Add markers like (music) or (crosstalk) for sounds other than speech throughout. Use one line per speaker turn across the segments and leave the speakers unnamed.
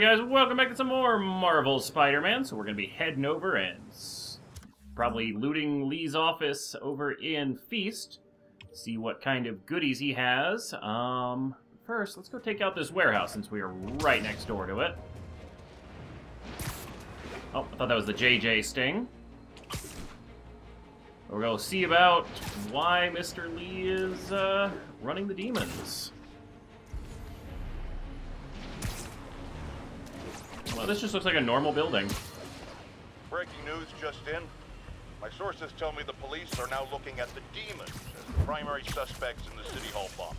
Alright guys, welcome back to some more Marvel Spider-Man. So we're going to be heading over and probably looting Li's office over in Feast. See what kind of goodies he has. Um, first, let's go take out this warehouse since we are right next door to it. Oh, I thought that was the JJ Sting. We're going to see about why Mr. Li is uh, running the demons. Well, this just looks like a normal building.
Breaking news just in. My sources tell me the police are now looking at the demons as the primary suspects in the City Hall bomb.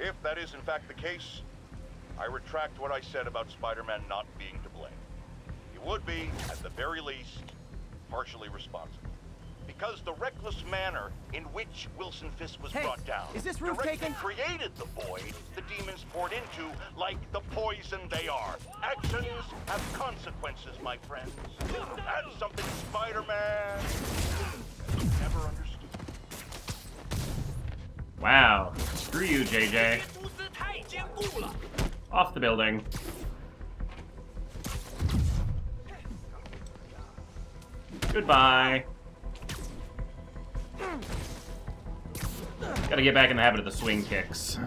If that is in fact the case, I retract what I said about Spider-Man not being to blame. He would be, at the very least, partially responsible because the reckless manner in which Wilson Fisk was
hey,
brought down
is this roof
directly
taken?
created the void the demons poured into like the poison they are. Actions have consequences, my friends. That's something Spider-Man never understood.
Wow. Screw you, JJ. Off the building. Goodbye. Gotta get back in the habit of the swing kicks.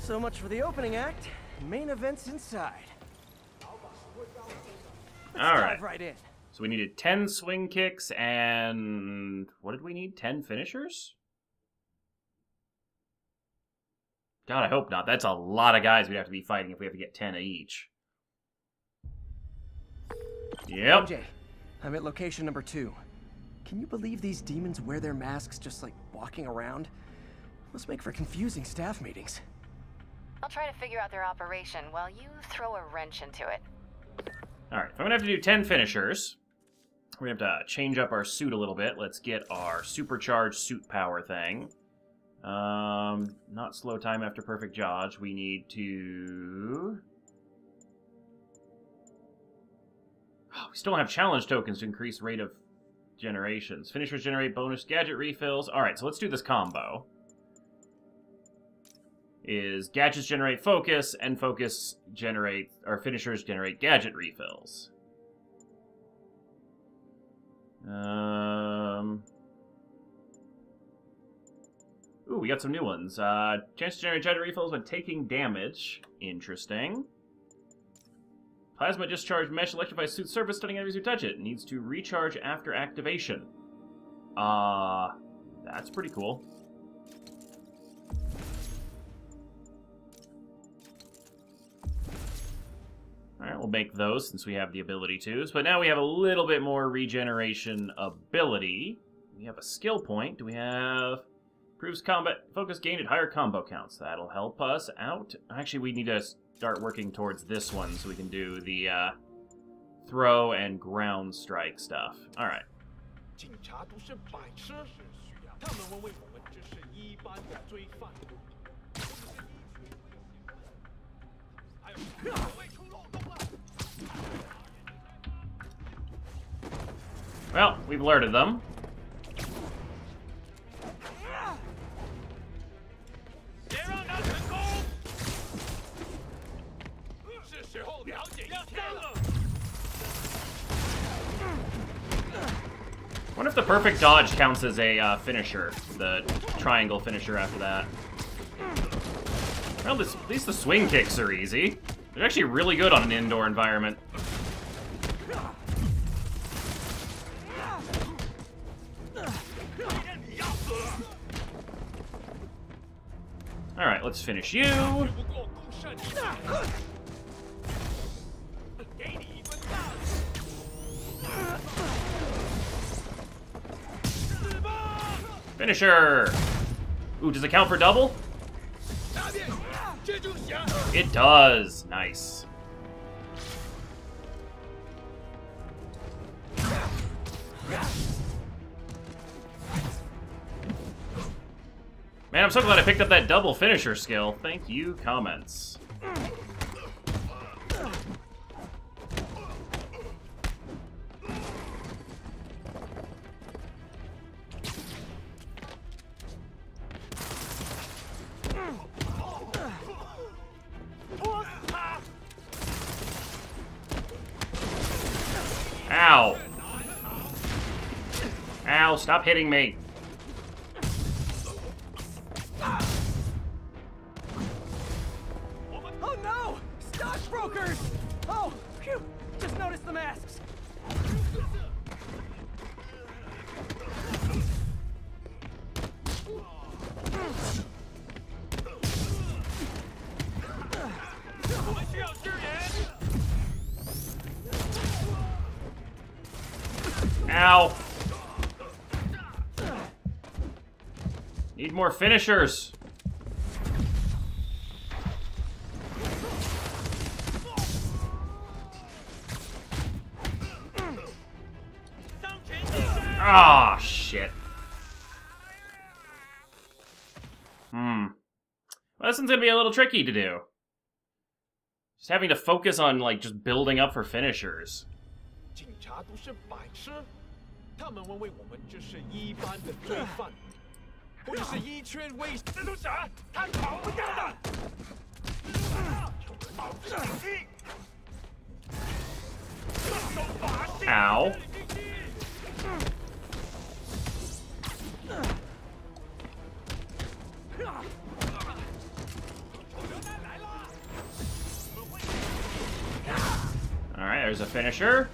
So much for the opening act. Main event's inside.
Alright.
Right in.
So we needed 10 swing kicks and... What did we need? 10 finishers? God, I hope not. That's a lot of guys we'd have to be fighting if we have to get 10 of each. Yep.
MJ, I'm at location number two. Can you believe these demons wear their masks just like walking around? Must make for confusing staff meetings.
I'll try to figure out their operation while you throw a wrench into it.
Alright, if I'm gonna have to do 10 finishers, we're gonna have to change up our suit a little bit. Let's get our supercharged suit power thing. Um, not slow time after perfect dodge. We need to... Oh, (sighs) we still don't have challenge tokens to increase rate of generations. Finishers generate bonus gadget refills. Alright, so let's do this combo. Is gadgets generate focus, and focus generate, or finishers generate gadget refills. Um... Ooh, we got some new ones. Uh, chance to generate gadget refills when taking damage. Interesting. Plasma discharge mesh electrifies suit surface, stunning enemies who touch it. Needs to recharge after activation. Uh, that's pretty cool. Alright, we'll make those since we have the ability to. But now we have a little bit more regeneration ability. We have a skill point. Do we have... Proves combat focus gained at higher combo counts. That'll help us out. Actually, we need to start working towards this one so we can do the uh, throw and ground strike stuff. All right. Well, we've alerted them. Wonder if the perfect dodge counts as a uh, finisher, the triangle finisher after that. Well, this, at least the swing kicks are easy. They're actually really good on an indoor environment. Alright, let's finish you. Finisher! Ooh, does it count for double? It does. Nice. Man, I'm so glad I picked up that double finisher skill. Thank you, comments. Stop hitting me. More finishers. Ah, shit. Hmm. Well, this one's gonna be a little tricky to do. Just having to focus on, like, just building up for finishers.
我们就是一般的罪犯，或者是一圈为蜘蛛侠，他跑不掉的。保持冷静，动手把戏。
Ow. Alright, there's a finisher.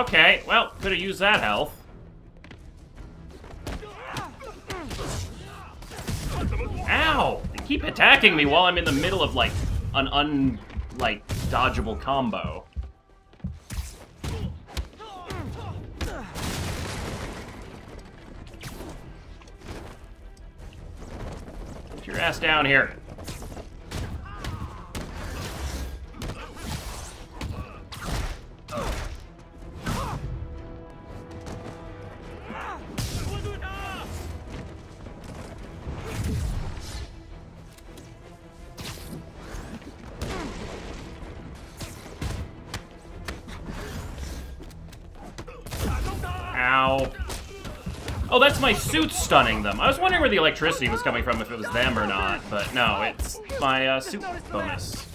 Okay, well, could have used that health. Ow! They keep attacking me while I'm in the middle of, like, an un... like, dodgeable combo. Get your ass down here. Stunning them. I was wondering where the electricity was coming from, if it was them or not, but no, it's my uh, suit bonus.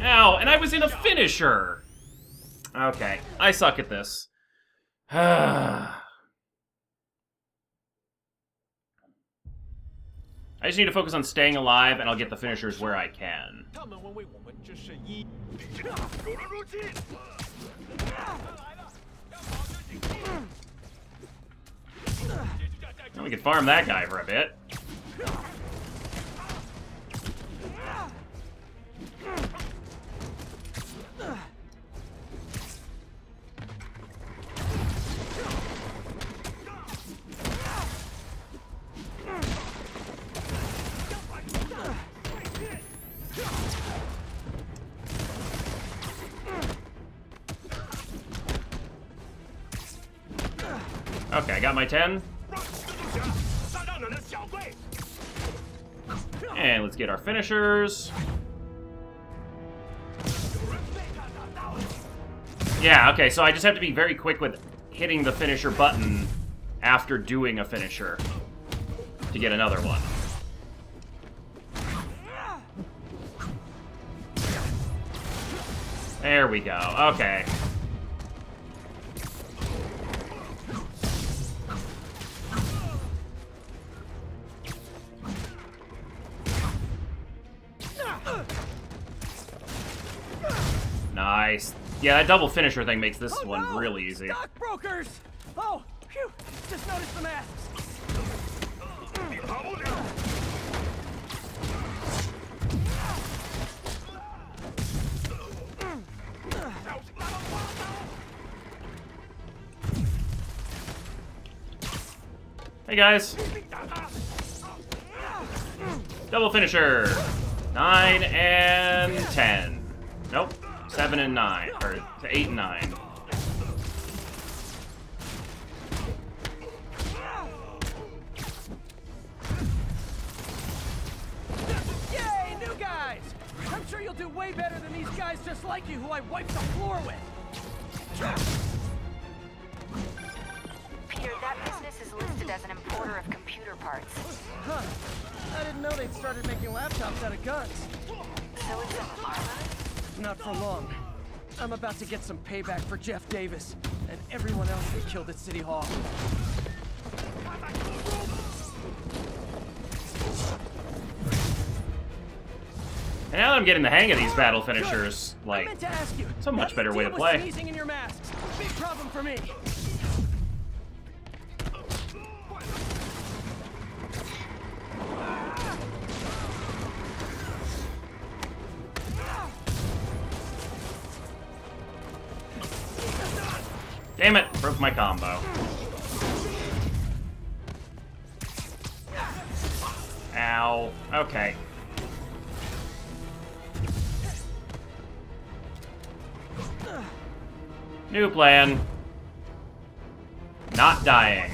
Ow, and I was in a finisher! Okay, I suck at this. (sighs) I just need to focus on staying alive, and I'll get the finishers where I can. We could farm that guy for a bit. my 10. And let's get our finishers. Yeah, okay, so I just have to be very quick with hitting the finisher button after doing a finisher to get another one. There we go, okay. Nice. Yeah, that double finisher thing makes this
oh,
one
no!
really easy.
Stockbrokers! Oh, phew! Just noticed the masks.
Hey guys! Double finisher! Nine and ten. Nope. Seven and nine. Or eight and nine.
Yay, new guys! I'm sure you'll do way better than these guys just like you who I wiped the floor with.
Peter, that business is listed listed as an importer of computer parts.
Huh. I didn't know they'd started making laptops out of guns.
So it's an armor?
Not for long. I'm about to get some payback for Jeff Davis and everyone else they killed at City Hall.
And now that I'm getting the hang of these battle finishers, like,
meant to ask you.
it's a much better way to play.
Sneezing in your masks. Big problem for me.
Damn it, broke my combo. Ow. Okay. New plan. Not dying.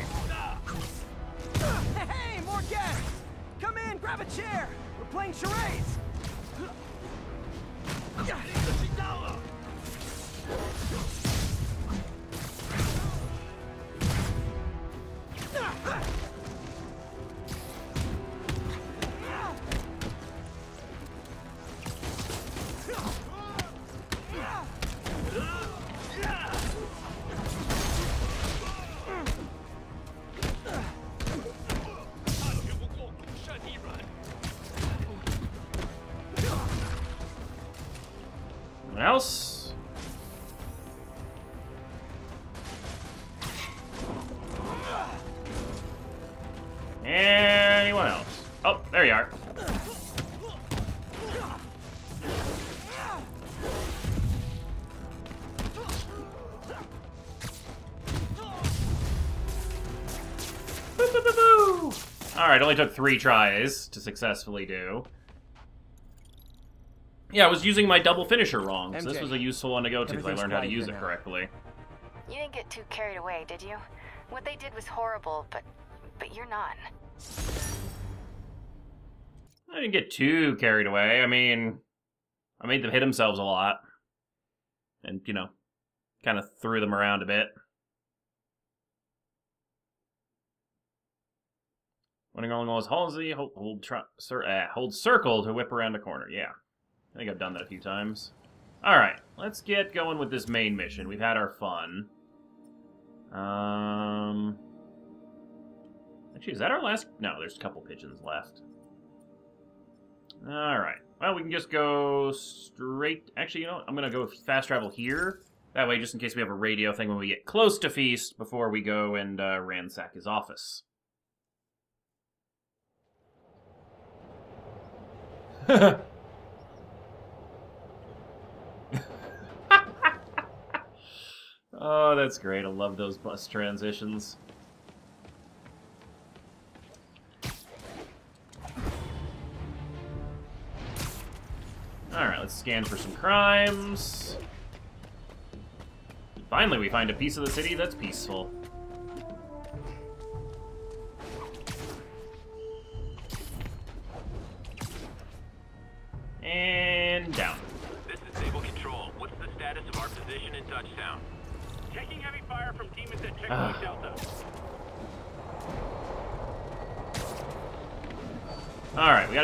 Hey, more guests! Come in, grab a chair. We're playing charades.
All right, only took three tries to successfully do. Yeah, I was using my double finisher wrong, so this was a useful one to go to because I learned how to use it
now.
correctly.
You didn't get too carried away, did you? What they did was horrible, but but you're not.
I didn't get too carried away. I mean, I made them hit themselves a lot. And, you know, kind of threw them around a bit. Running along walls, Halsey, hold, hold, cir- uh, hold circle to whip around a corner. Yeah. I think I've done that a few times. Alright, let's get going with this main mission. We've had our fun. Um. Actually, is that our last? No, there's a couple pigeons left. Alright. Well, we can just go straight... Actually, you know? I'm going to go fast travel here. That way, just in case we have a radio thing when we get close to Feast before we go and uh, ransack his office. (laughs) oh, that's great. I love those bus transitions. Alright, let's scan for some crimes. Finally, we find a piece of the city that's peaceful.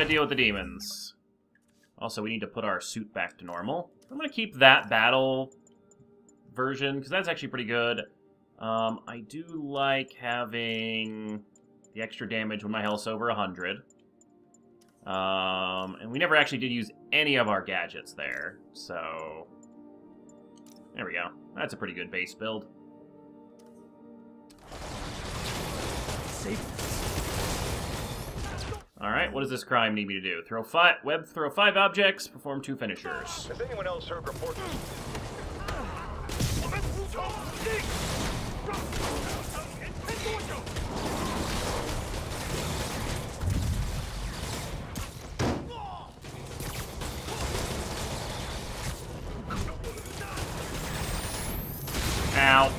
Deal with the demons. Also, we need to put our suit back to normal. I'm gonna keep that battle version, because that's actually pretty good. Um, I do like having the extra damage when my health's over 100. Um, and we never actually did use any of our gadgets there, so... There we go. That's a pretty good base build. Alright, what does this crime need me to do? Throw five web throw five objects, perform two finishers.
Has anyone else heard reports?
Ow.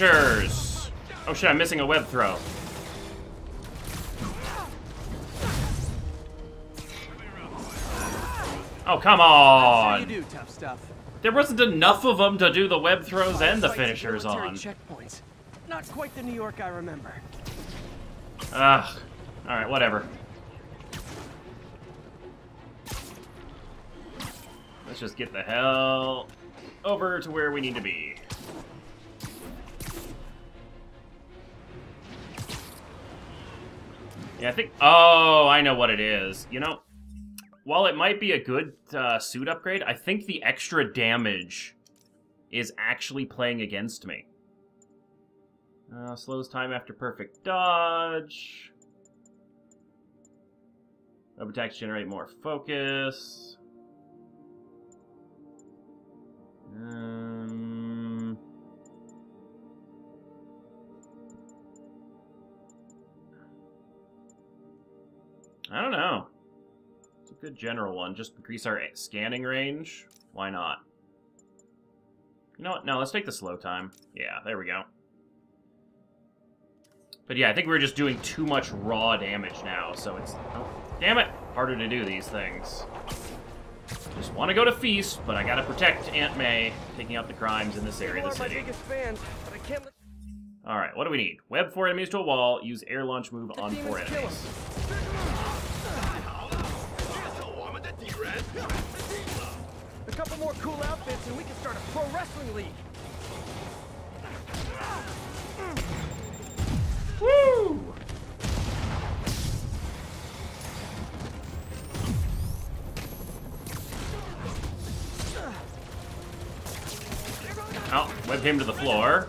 Oh shit, I'm missing a web throw. Oh, come on!
do.
There wasn't enough of them to do the web throws and the finishers on.
Checkpoints. Not quite the New York I remember.
Ugh. Alright, whatever. Let's just get the hell over to where we need to be. Yeah, I think. Oh, I know what it is. You know, while it might be a good uh, suit upgrade, I think the extra damage is actually playing against me. Uh, slows time after perfect dodge. Web attacks generate more focus. Um, I don't know. It's a good general one. Just increase our scanning range. Why not? You know what? No, let's take the slow time. Yeah, there we go. But yeah, I think we're just doing too much raw damage now, so it's... Oh, damn it! Harder to do these things. Just want to go to Feast, but I gotta protect Aunt May, taking out the crimes in this area of the
You are my
city.
biggest fan, but I can't let
Alright, what do we need? Web four enemies to a wall, use air launch move on four enemies.
Us. More cool outfits and we can start a pro wrestling league.
Woo! Oh, web him to the floor.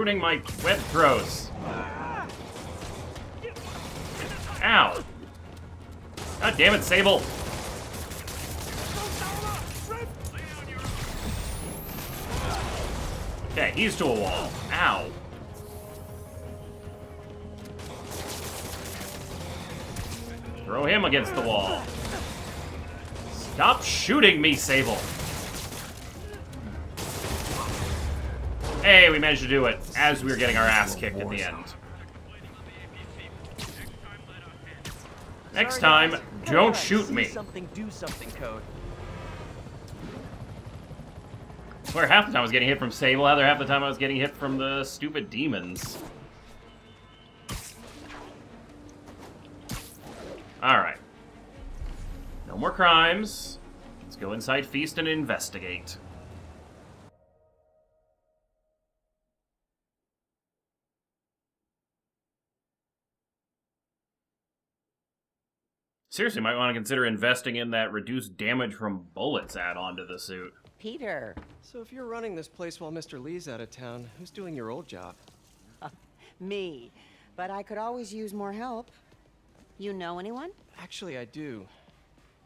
Ruining my web throws. Ow. God damn it, Sable. Okay, he's to a wall. Ow. Throw him against the wall. Stop shooting me, Sable. Hey, we managed to do it as we were getting our ass kicked at the end. Next time, don't shoot me.
Something, do something code.
Where half the time I was getting hit from Sable, other half the time I was getting hit from the stupid demons. Alright. No more crimes. Let's go inside Feast and investigate. Seriously, might want to consider investing in that reduced damage from bullets add-on to the suit.
Peter,
So if you're running this place while Mr. Li's out of town, who's doing your old job? (laughs)
me. But I could always use more help. You know anyone?
Actually, I do.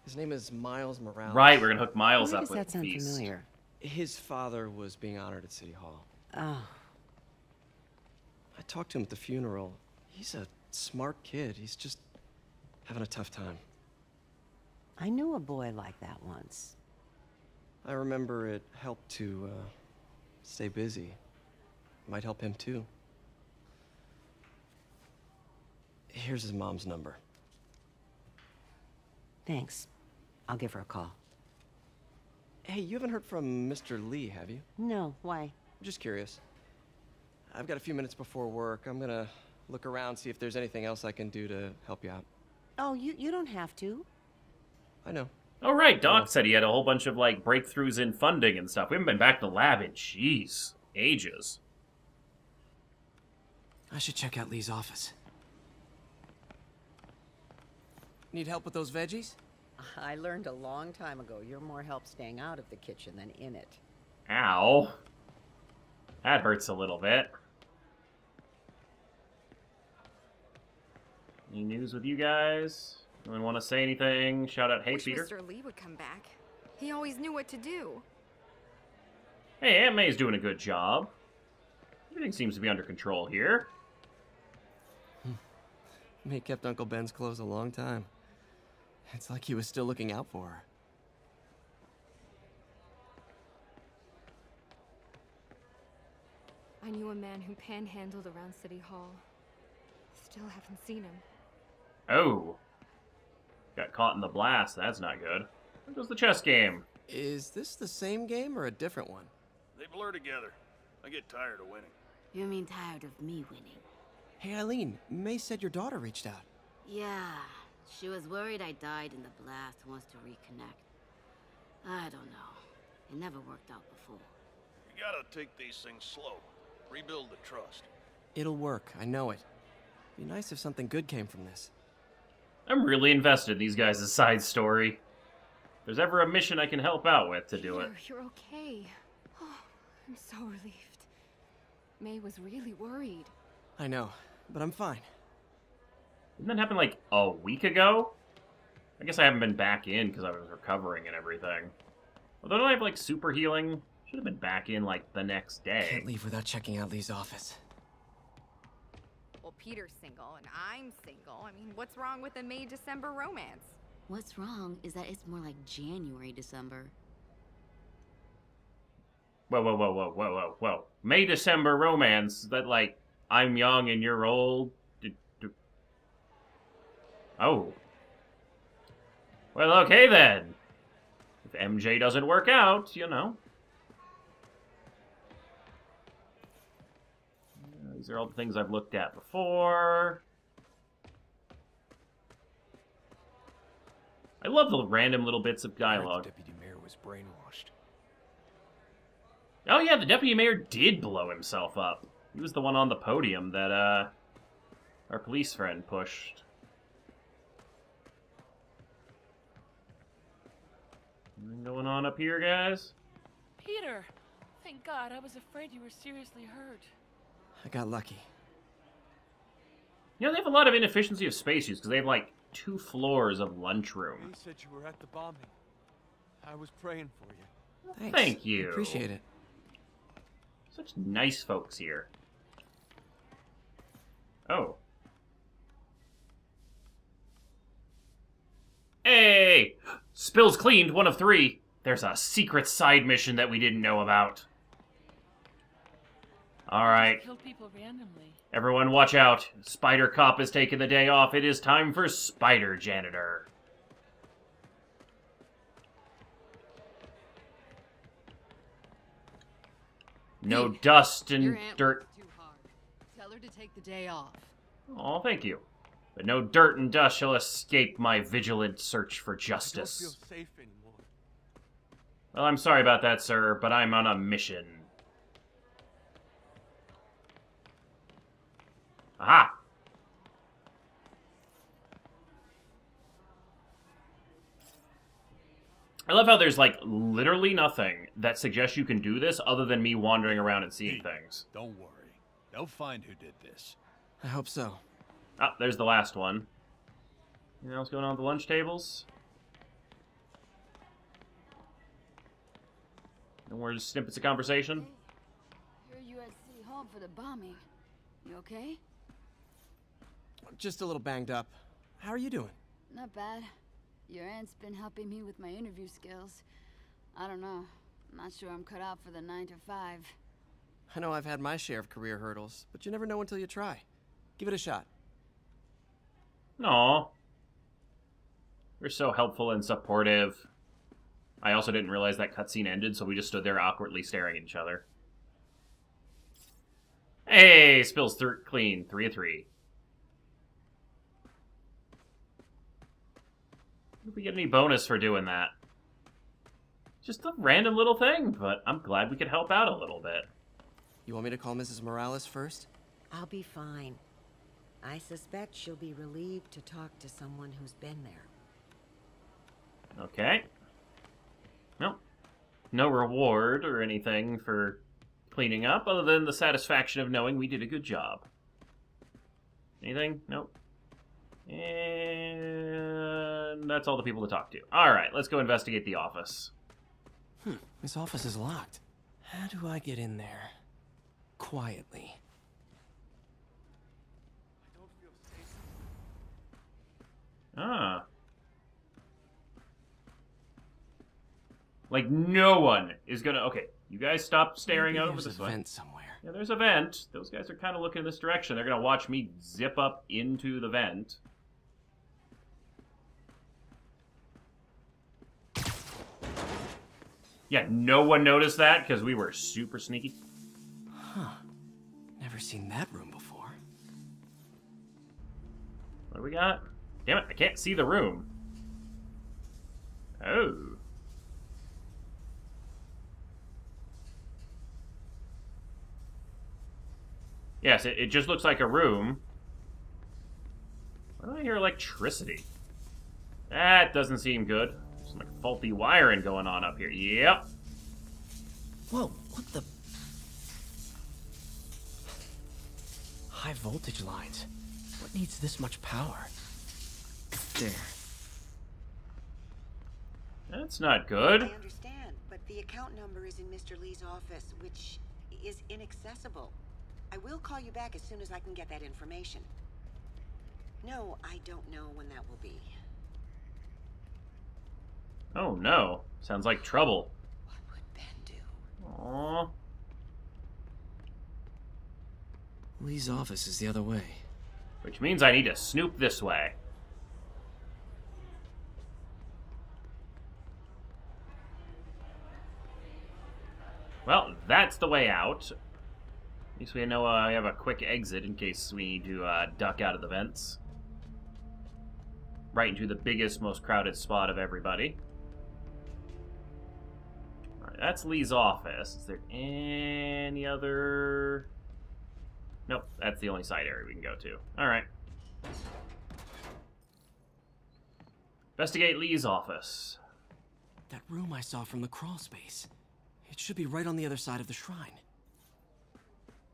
His name is Miles Morales.
Right, we're gonna hook Miles
Why
up
does
with
that sound
Feast.
familiar?
His father was being honored at City Hall.
Oh,
I talked to him at the funeral. He's a smart kid. He's just having a tough time.
I knew a boy like that once.
I remember it helped to uh, stay busy. Might help him too. Here's his mom's number.
Thanks. I'll give her a call.
Hey, you haven't heard from Mr. Li, have you?
No, why?
I'm just curious. I've got a few minutes before work. I'm gonna look around, see if there's anything else I can do to help you out.
Oh, you, you don't have to.
I know.
Oh right, Doc said he had a whole bunch of like breakthroughs in funding and stuff. We haven't been back to the lab in jeez, ages.
I should check out Li's office. Need help with those veggies?
I learned a long time ago you're more help staying out of the kitchen than in it.
Ow. That hurts a little bit. Any news with you guys? Anyone want to say anything? Shout out, hey
Wish
Peter.
Mr. Li would come back. He always knew what to do.
Hey, Aunt May's doing a good job. Everything seems to be under control here. Hmm.
May kept Uncle Ben's clothes a long time. It's like he was still looking out for her.
I knew a man who panhandled around City Hall. Still haven't seen him.
Oh. Got caught in the blast. That's not good. There goes the chess game.
Is this the same game or a different one?
They blur together. I get tired of winning.
You mean tired of me winning?
Hey, Eileen, May said your daughter reached out.
Yeah, she was worried I died in the blast, wants to reconnect. I don't know. It never worked out before.
You gotta take these things slow. Rebuild the trust.
It'll work, I know it. Be nice if something good came from this.
I'm really invested in these guys' side story. If there's ever a mission I can help out with to do it.
Peter, you're okay. Oh, I'm so relieved. May was really worried.
I know, but I'm fine.
Didn't that happen like a week ago? I guess I haven't been back in because I was recovering and everything. Although don't I have like super healing? Should have been back in like the next day.
Can't leave without checking out Li's office.
Well, Peter's single and I'm single. I mean, what's wrong with a May December romance?
What's wrong is that it's more like January, December.
Whoa, whoa, whoa, whoa, whoa, whoa, whoa. May December romance that like I'm young and you're old. D- d- Oh. Well, okay then. If MJ doesn't work out, you know. These are all the things I've looked at before. I love the random little bits of dialogue.
The Deputy Mayor was brainwashed.
Oh yeah, the deputy mayor did blow himself up. He was the one on the podium that uh our police friend pushed. Anything going on up here, guys?
Peter! Thank God, I was afraid you were seriously hurt.
I got lucky.
You know, they have a lot of inefficiency of space use because they have like two floors of lunchroom.
He said you were at the bombing. I was praying for you.
Thanks.
Thank you.
Appreciate it.
Such nice folks here. Oh. Hey! Spills cleaned, one of three. There's a secret side mission that we didn't know about. Alright,
Kill people randomly.
everyone watch out. Spider Cop has taken the day off. It is time for Spider Janitor. No dust and dirt.
too hard. Tell her to take the day off.
Oh, thank you. But no dirt and dust shall escape my vigilant search for
I don't
justice.
feel safe anymore.
Well, I'm sorry about that, sir, but I'm on a mission. Aha! I love how there's, like, literally nothing that suggests you can do this other than me wandering around and seeing things.
Don't worry. They'll find who did this.
I hope so.
Ah, there's the last one. Anything else going on at the lunch tables? No more snippets of conversation?
Here you at City Hall for the bombing. You okay?
Just a little banged up. How are you doing?
Not bad. Your aunt's been helping me with my interview skills. I don't know. I'm not sure I'm cut out for the 9 to 5.
I know I've had my share of career hurdles, but you never know until you try. Give it a shot.
No. You're so helpful and supportive. I also didn't realize that cutscene ended, so we just stood there awkwardly staring at each other. Hey, spills th clean, 3 of 3. We get any bonus for doing that? Just a random little thing, but I'm glad we could help out a little bit.
You want me to call Mrs. Morales first?
I'll be fine. I suspect she'll be relieved to talk to someone who's been there.
Okay. Nope. No reward or anything for cleaning up, other than the satisfaction of knowing we did a good job. Anything? Nope. And that's all the people to talk to. Alright, let's go investigate the office.
Hmm, this office is locked. How do I get in there? Quietly.
Ah. Like no one is gonna. Okay, you guys stop staring
Maybe
over
there's
this
a
way.
vent somewhere.
Yeah, there's a vent. Those guys are kind of looking in this direction. They're gonna watch me zip up into the vent. Yeah, no one noticed that because we were super sneaky.
Huh. Never seen that room before.
What do we got? Damn it, I can't see the room. Oh. Yes, it, it just looks like a room. Why do I hear electricity? That doesn't seem good. Some like faulty wiring going on up here. Yep.
Whoa, what the? High voltage lines. What needs this much power? There.
That's not good.
I understand, but the account number is in Mr. Li's office, which is inaccessible. I will call you back as soon as I can get that information. No, I don't know when that will be.
Oh no. Sounds like trouble.
What would Ben do?
Aww.
Li's office is the other way.
Which means I need to snoop this way. Well, that's the way out. At least we know uh, I have a quick exit in case we need to uh, duck out of the vents. Right into the biggest, most crowded spot of everybody. That's Li's office. Is there any other... Nope, that's the only side area we can go to. Alright. Investigate Li's office.
That room I saw from the crawl space. It should be right on the other side of the shrine.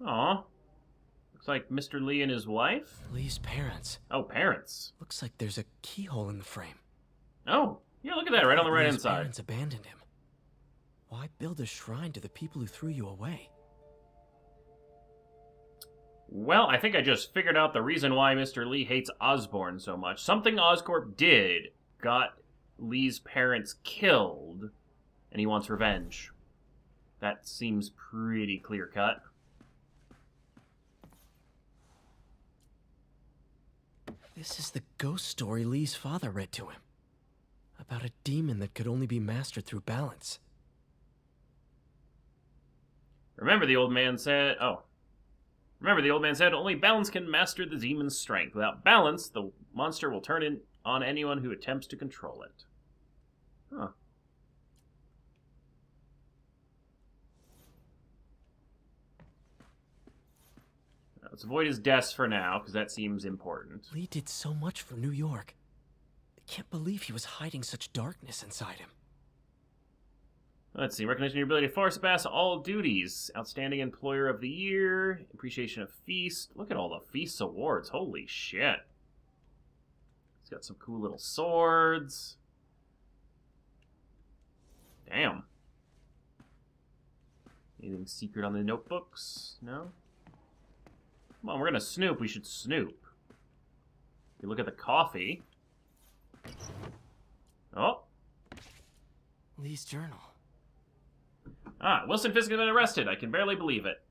Aw. Looks like Mr. Li and his wife?
Li's parents.
Oh, parents.
Looks like there's a keyhole in the frame.
Oh, yeah, look at that, right on the right hand
Li's
side.
parents abandoned him. Why build a shrine to the people who threw you away?
Well, I think I just figured out the reason why Mr. Li hates Osborn so much. Something Oscorp did got Li's parents killed, and he wants revenge. That seems pretty clear cut.
This is the ghost story Li's father read to him. About a demon that could only be mastered through balance.
Remember, the old man said. Oh. Remember, the old man said only balance can master the demon's strength. Without balance, the monster will turn in on anyone who attempts to control it. Huh. Let's avoid his deaths for now, because that seems important.
Li did so much for New York. I can't believe he was hiding such darkness inside him.
Let's see. Recognition of your ability to force pass all duties. Outstanding Employer of the Year. Appreciation of Feast. Look at all the Feast awards. Holy shit. He's got some cool little swords. Damn. Anything secret on the notebooks? No? Come on, we're gonna snoop. We should snoop. If You look at the coffee. Oh,
Li's journal.
Ah, Wilson Fisk has been arrested. I can barely believe it.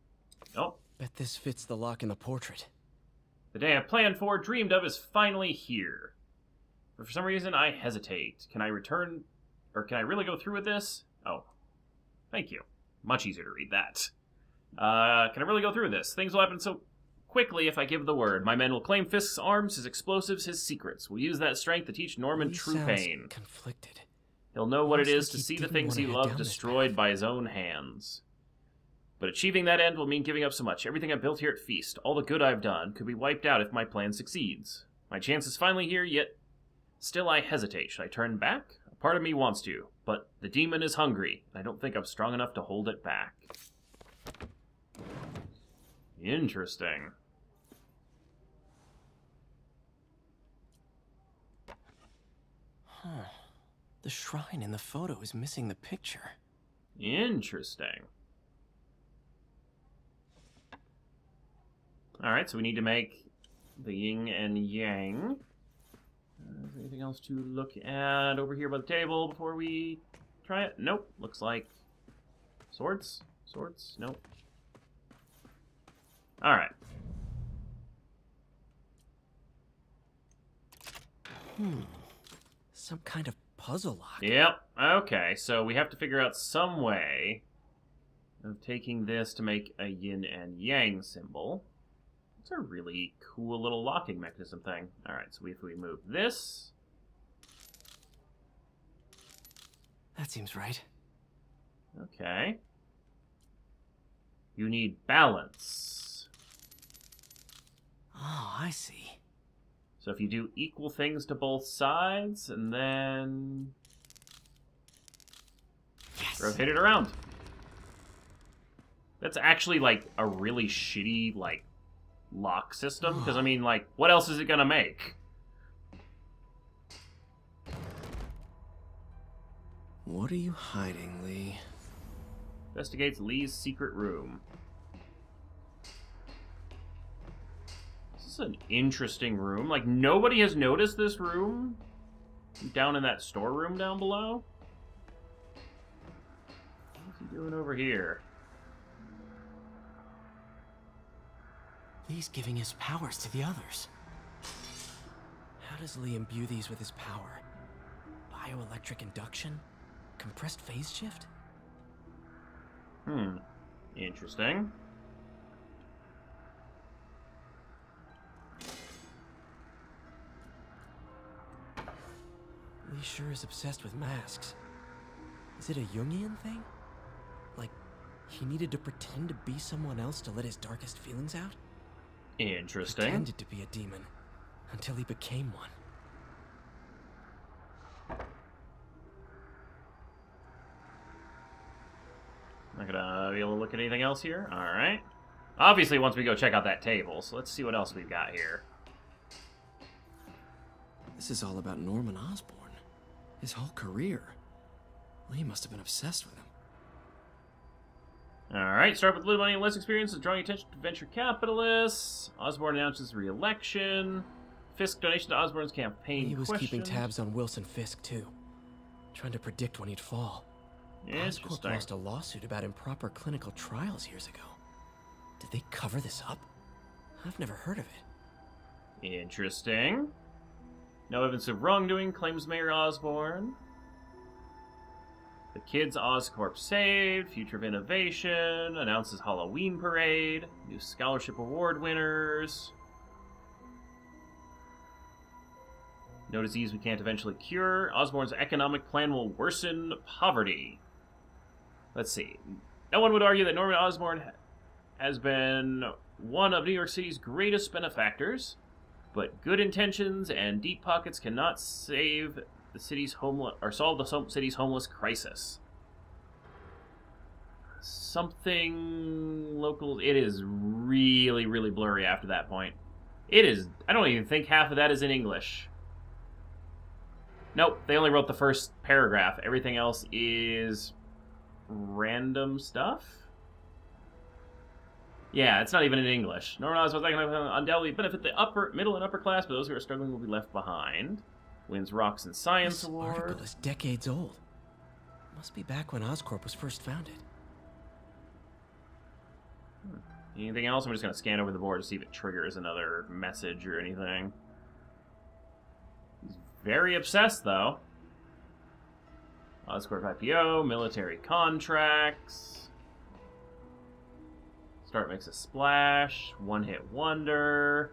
Oh,
Bet this fits the lock in the portrait.
the day I planned for, dreamed of, is finally here. But for some reason, I hesitate. Can I return, or can I really go through with this? Oh, thank you. Much easier to read that. Uh, can I really go through with this? Things will happen so quickly if I give the word. My men will claim Fisk's arms, his explosives, his secrets. We'll use that strength to teach Norman
Lee
true pain.
conflicted.
He'll know what it
Almost
is
like
to see the things he loved
down this
destroyed by his own hands. But achieving that end will mean giving up so much. Everything I've built here at Feast, all the good I've done, could be wiped out if my plan succeeds. My chance is finally here, yet still I hesitate. Should I turn back? A part of me wants to, but the demon is hungry. and I don't think I'm strong enough to hold it back. Interesting.
Huh. The shrine in the photo is missing the picture.
Interesting. Alright, so we need to make the yin and yang. Uh, is anything else to look at over here by the table before we try it? Nope. Looks like swords? Swords? Nope. Alright.
Hmm. Some kind of puzzle lock.
Yep. Okay, so we have to figure out some way of taking this to make a yin and yang symbol. It's a really cool little locking mechanism thing. Alright, so if we move this...
That seems right.
Okay. You need balance.
Oh, I see.
So if you do equal things to both sides, and then...
Yes.
Rotate it around. That's actually, like, a really shitty, like, lock system. Because, I (gasps) mean, like, what else is it gonna make?
What are you hiding, Li?
Investigates Li's secret room. Is an interesting room. Like, nobody has noticed this room down in that storeroom down below. What's he doing over here?
Li's giving his powers to the others. How does Li imbue these with his power? Bioelectric induction? Compressed phase shift?
Hmm. Interesting.
Li sure is obsessed with masks. Is it a Jungian thing? Like, he needed to pretend to be someone else to let his darkest feelings out?
Interesting.
Pretended to be a demon until he became one.
Not gonna uh, be able to look at anything else here. All right. Obviously, once we go check out that table, so let's see what else we've got here.
This is all about Norman Osborn. His whole career. Li must have been obsessed with him.
All right. Start with little money and less experience, is drawing attention to venture capitalists. Osborn announces re-election. Fisk donation to Osborn's campaign.
He was keeping tabs on Wilson Fisk, too. Trying to predict when he'd fall. Oscorp lost a lawsuit about improper clinical trials years ago. Did they cover this up? I've never heard of it.
Interesting. No evidence of wrongdoing, claims Mayor Osborn. The kids Oscorp saved, future of innovation, announces Halloween parade, new scholarship award winners. No disease we can't eventually cure. Osborn's economic plan will worsen poverty. Let's see. No one would argue that Norman Osborn has been one of New York City's greatest benefactors, but good intentions and deep pockets cannot save the city's homeless or solve the city's homeless crisis. Something local. It is really, really blurry after that point. It is. I don't even think half of that is in English. Nope, they only wrote the first paragraph. Everything else is random stuff. Yeah, it's not even in English. Norman Osborn's economic plan will undoubtedly benefit the upper, middle, and upper class, but those who are struggling will be left behind. Wins Rocks and Science
This
Award.
article is decades old. Must be back when Oscorp was first founded. Hmm.
Anything else? I'm just gonna scan over the board to see if it triggers another message or anything. He's very obsessed, though. Oscorp IPO, military contracts. Start makes a splash. One hit wonder.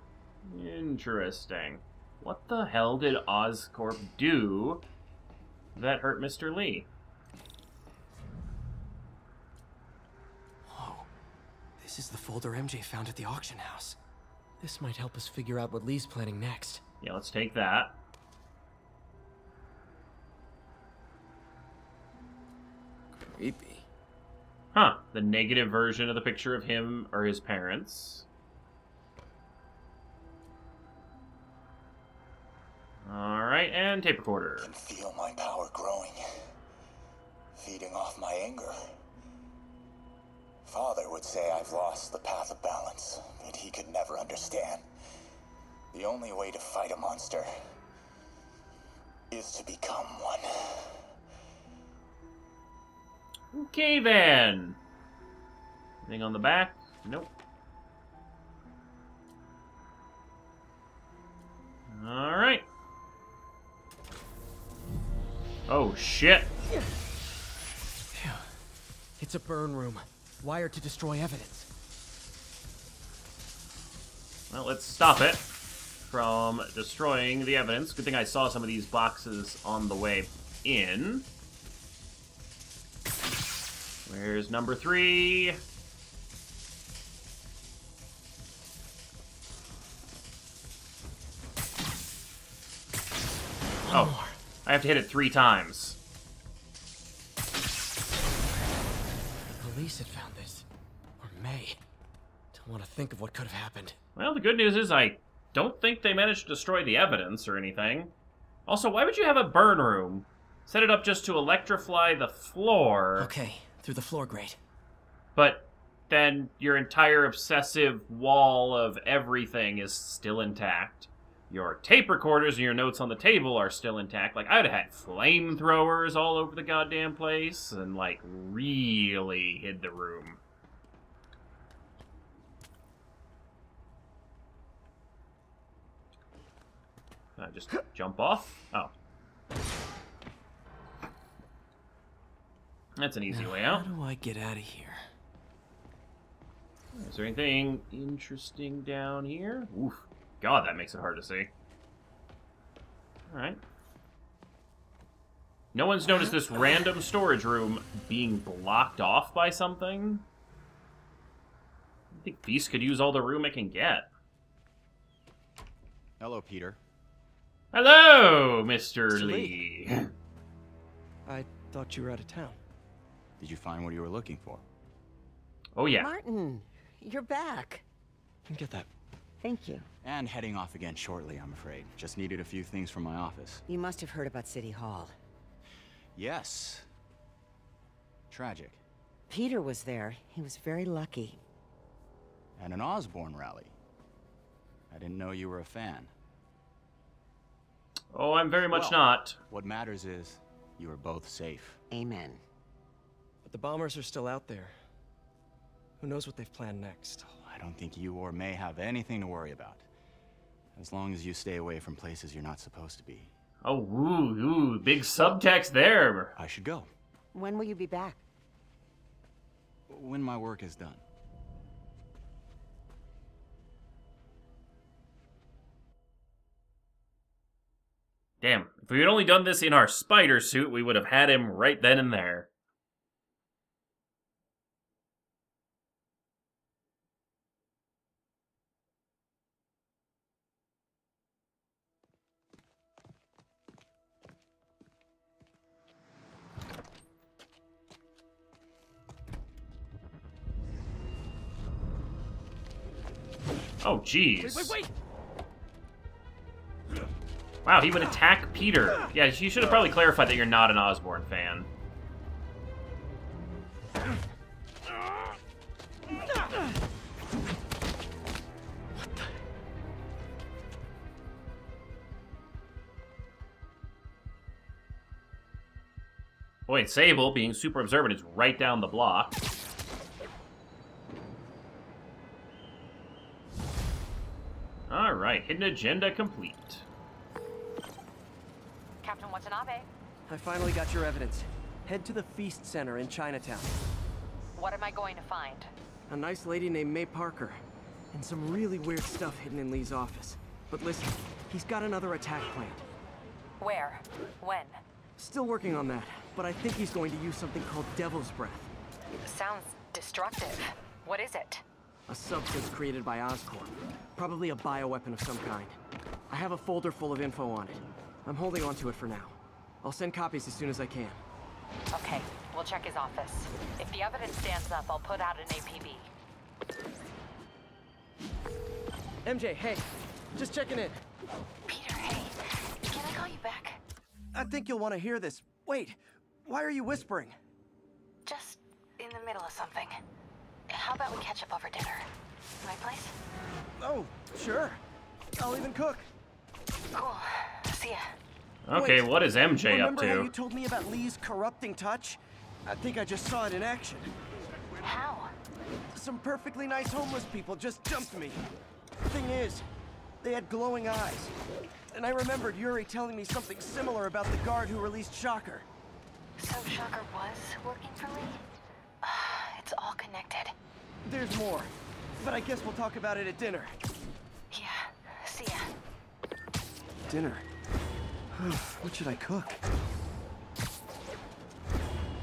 Interesting. What the hell did Oscorp do that hurt Mr. Li?
Whoa. This is the folder MJ found at the auction house. This might help us figure out what Li's planning next.
Yeah, let's take that.
Creepy.
Huh. The negative version of the picture of him or his parents. Alright, and tape recorder.
can feel my power growing, feeding off my anger. Father would say I've lost the path of balance, but he could never understand. The only way to fight a monster is to become one.
Okay then. Anything on the back? Nope. Alright. Oh shit.
It's a burn room, wired to destroy evidence.
Well, let's stop it from destroying the evidence. Good thing I saw some of these boxes on the way in. Where's number three? Oh, I have to hit it three times.
The police had found this. Or May. Don't want to think of what could have happened.
Well, the good news is I don't think they managed to destroy the evidence or anything. Also, why would you have a burn room? Set it up just to electrify the floor.
Okay, through the floor grate.
But then your entire obsessive wall of everything is still intact. Your tape recorders and your notes on the table are still intact. Like, I would have had flamethrowers all over the goddamn place and, like, really hid the room. Can I just jump off? Oh. That's an easy
Now,
way out.
How do I get out of here?
Is there anything interesting down here? Oof. God, that makes it hard to see. Alright. No one's noticed this random storage room being blocked off by something. I think Feast could use all the room it can get.
Hello, Peter.
Hello, Mr.
Mr.
Li.
Li.
I thought you were out of town.
Did you find what you were looking for?
Oh, yeah.
Martin, you're back.
You can Get that.
Thank you.
And heading off again shortly, I'm afraid. Just needed a few things from my office.
You must have heard about City Hall.
Yes. Tragic.
Peter was there. He was very lucky.
At an Osborn rally. I didn't know you were a fan.
Oh, I'm very much
Well,
not.
What matters is you are both safe.
Amen.
But the bombers are still out there. Who knows what they've planned next?
I don't think you or May have anything to worry about. As long as you stay away from places you're not supposed to be.
Oh, ooh, ooh, big subtext there.
I should go.
When will you be back?
When my work is done.
Damn, if we had only done this in our spider suit, we would have had him right then and there. Jeez.
Wait, wait, wait!
Wow, he would attack Peter. Yeah, you should have probably clarified that you're not an Osborn fan. Boy, and Sable, being super observant, is right down the block. Hidden agenda complete.
Captain Watanabe,
I finally got your evidence. Head to the Feast Center in Chinatown.
what am I going to find?
A nice lady named May Parker. And some really weird stuff hidden in Li's office. But listen, he's got another attack planned.
Where? When?
Still working on that, but I think he's going to use something called Devil's Breath.
Sounds destructive. What is it?
A substance created by Oscorp. Probably a bioweapon of some kind. I have a folder full of info on it. I'm holding on to it for now. I'll send copies as soon as I can.
Okay, we'll check his office. If the evidence stands up, I'll put out an APB.
MJ, hey, just checking in.
Peter, hey, can I call you back?
I think you'll want to hear this. Wait, why are you whispering?
Just in the middle of something. How about we catch up over dinner? My place?
Oh, sure. I'll even cook.
Cool. See ya.
Okay,
Wait,
what is MJ up
remember how
to?
you told me about Li's corrupting touch? I think I just saw it in action.
How?
Some perfectly nice homeless people just jumped me. Thing is, they had glowing eyes. And I remembered Yuri telling me something similar about the guard who released Shocker.
So Shocker was working for Li? (sighs) It's all connected.
There's more, but I guess we'll talk about it at dinner.
Yeah. See ya.
Dinner? (sighs) what should I cook?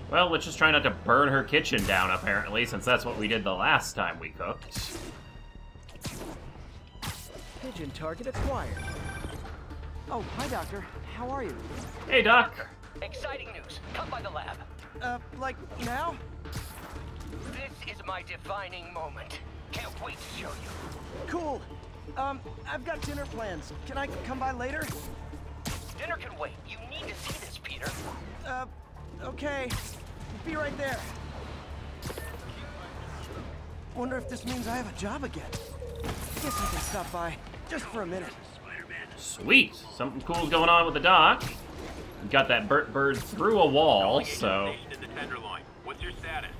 Well, let's just try not to burn her kitchen down, apparently, since that's what we did the last time we cooked.
Pigeon target acquired. Oh, hi, Doctor. How are you?
Hey, Doc.
Exciting news. Come by the lab.
Uh, like now?
This is my defining moment. Can't wait to show you.
Cool. Um, I've got dinner plans. Can I come by later?
Dinner can wait. You need to see this, Peter.
Uh, okay. Be right there. Wonder if this means I have a job again. Guess I can stop by, just for a minute.
Sweet. Something cool's going on with the doc. Got that Burt bird through a wall, so...
In the Tenderloin. What's your status?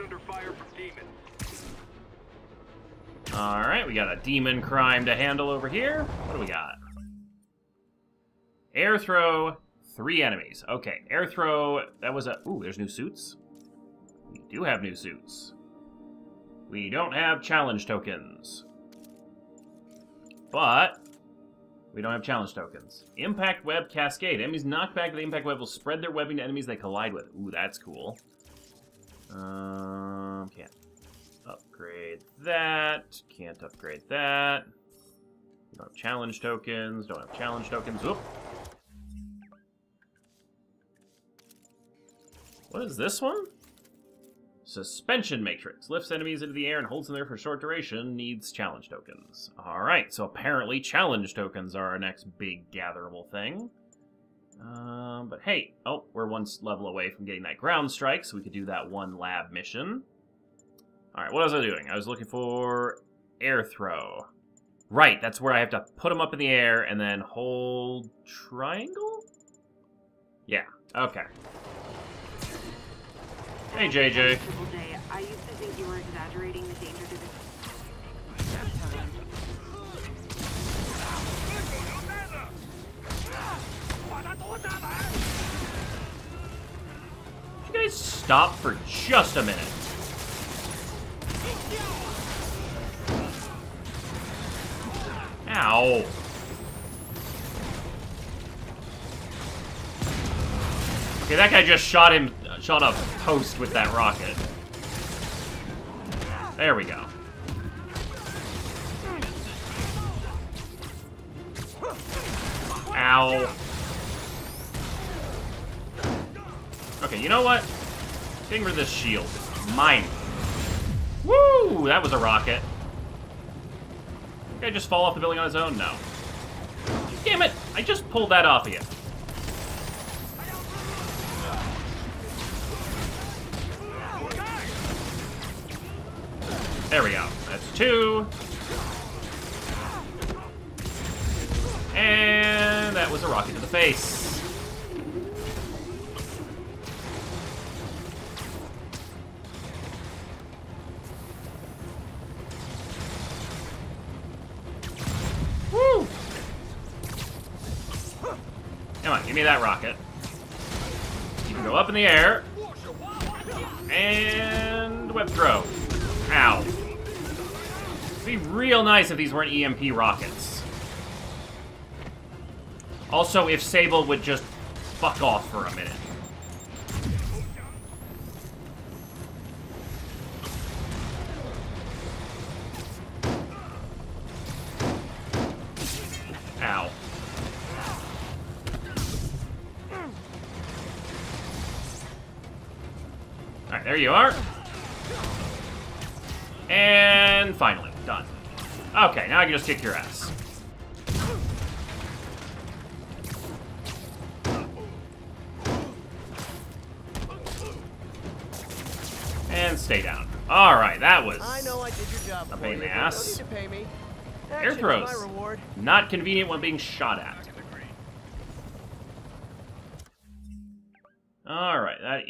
Under fire from demons.
Alright, we got a demon crime to handle over here. What do we got? Air throw, three enemies. Okay, air throw, that was a... Ooh, there's new suits. We do have new suits. We don't have challenge tokens. But, we don't have challenge tokens. Impact web cascade. Enemies knocked back to the impact web will spread their webbing to enemies they collide with. Ooh, that's cool. Um, can't upgrade that. Can't upgrade that. Don't have challenge tokens. Don't have challenge tokens. Whoop. What is this one? Suspension Matrix. Lifts enemies into the air and holds them there for short duration. Needs challenge tokens. Alright, so apparently challenge tokens are our next big gatherable thing. Um, but hey, oh, we're one level away from getting that ground strike, so we could do that one lab mission. Alright, what was I doing? I was looking for air throw. Right, that's where I have to put them up in the air and then hold triangle? Yeah, okay. Hey, JJ.
I used to think you were exaggerating the danger to the...
You guys stop for just a minute. Ow. Okay, that guy just shot him, shot a post with that rocket. There we go. Ow. Okay, you know what? Getting rid of this shield mine. Woo! That was a rocket. Did I just fall off the building on his own? No. Damn it! I just pulled that off of you. There we go. That's two. And that was a rocket to the face. Me that rocket. You can go up in the air. And web throw. Ow. It'd be real nice if these weren't EMP rockets. Also, if Sable would just fuck off for a minute. There you are. And finally, done. Okay, now I can just kick your ass. And Stay down. Alright, that was
I know I did your job
a pain in the ass.
No need to pay me.
Air throws. Not convenient when being shot at.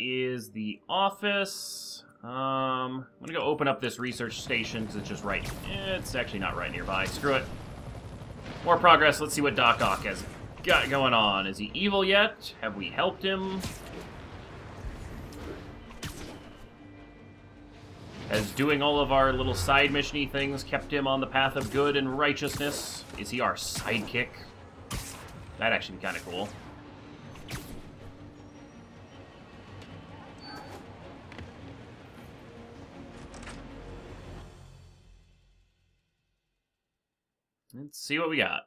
Is the office. Um, I'm gonna go open up this research station because it's just right. It's actually not right nearby. Screw it. More progress. Let's see what Doc Ock has got going on. Is he evil yet? Have we helped him? Has doing all of our little side missiony things kept him on the path of good and righteousness? Is he our sidekick? That'd actually be kind of cool. Let's see what we got.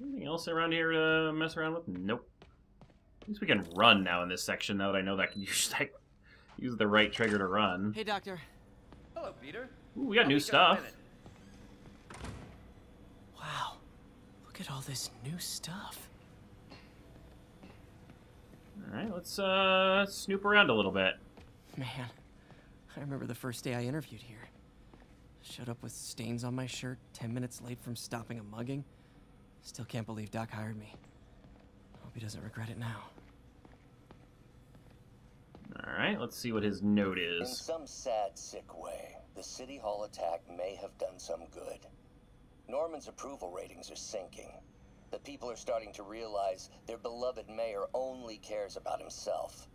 Anything else around here to mess around with? Nope. At least we can run now in this section now that I know that I can (laughs) use, like, use the right trigger to run.
Hey, Doctor.
Hello, Peter.
Ooh, we got
I'll
new
be
stuff.
Wow. Look at all this new stuff.
Alright, let's uh snoop around a little bit.
Man, I remember the first day I interviewed here. Showed up with stains on my shirt, 10 minutes late from stopping a mugging. Still can't believe Doc hired me. Hope he doesn't regret it now.
Alright, let's see what his note is.
In some sad, sick way, the City Hall attack may have done some good. Norman's approval ratings are sinking. The people are starting to realize their beloved mayor only cares about himself.